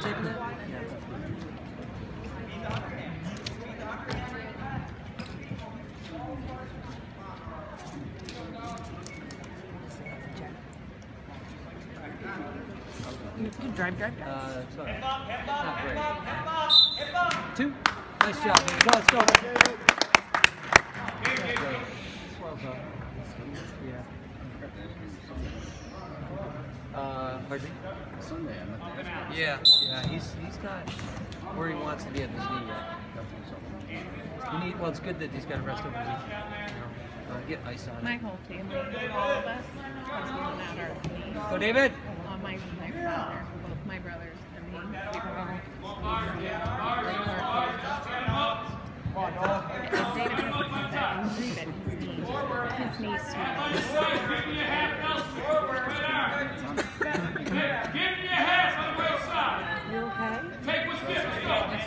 videotaping that? Drive, drive, drive. Uh, sorry. Not great. Two. Nice job. Go, let's go. Yeah. Uh, pardon me? Sunday, I'm at the Xbox. Yeah, yeah. He's he's not where he wants to be at his knee yet. You need. Well, it's good that he's got a rest of his knee. You know, uh, get ice on My it. whole family, all of us, has given out our knees. Go, David. On my, my father, both my brothers and me. we were all- David has that injury that his knee, his knee swells.